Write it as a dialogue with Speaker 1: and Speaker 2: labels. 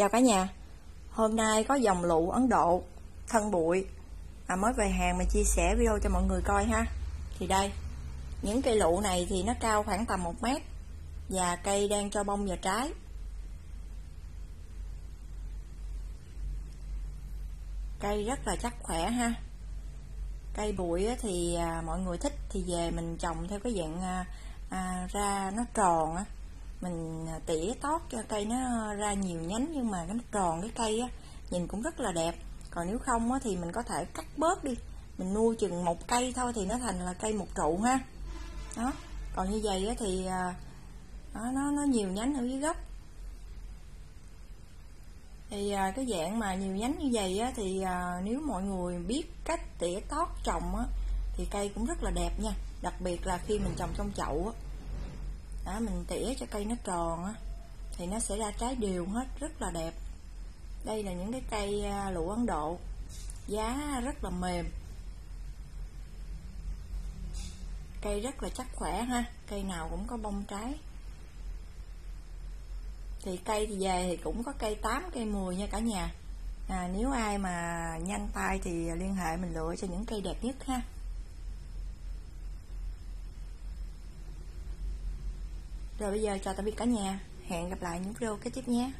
Speaker 1: Chào cả nhà. Hôm nay có dòng lụ Ấn Độ Thân bụi. À, Mới về hàng mà chia sẻ video cho mọi người coi ha. Thì đây Những cây lụ này thì nó cao khoảng tầm 1 mét Và cây đang cho bông và trái. Cây rất là chắc khỏe ha. Cây bụi thì à, mọi người thích thì về mình trồng theo cái dạng à, à ra nó tròn á mình tỉa tót cho cây nó ra nhiều nhánh nhưng mà nó tròn cái cây á nhìn cũng rất là đẹp. Còn nếu không á thì mình có thể cắt bớt đi. Mình nuôi chừng một cây thôi thì nó thành là cây một trụ ha. Đó. Còn như vậy á thì à, đó, nó nó nhiều nhánh ở dưới gốc. Thì à, cái dạng mà nhiều nhánh như vậy á thì à, nếu mọi người biết cách tỉa tót trồng á thì cây cũng rất là đẹp nha. Đặc biệt là khi mình trồng trong chậu á đó mình tỉa cho cây nó tròn á thì nó sẽ ra trái đều hết rất là đẹp. Đây là những cái cây à, lụa Ấn Độ giá rất là mềm. Cây rất là chắc khỏe ha cây nào cũng có bông trái. Thì cây thì về thì cũng có cây 8 cây 10 nha cả nhà. À, nếu ai mà nhanh tay thì liên hệ mình lựa cho những cây đẹp nhất ha. Rồi bây giờ chào tạm biệt cả nhà. Hẹn gặp lại những video kế tiếp nhé.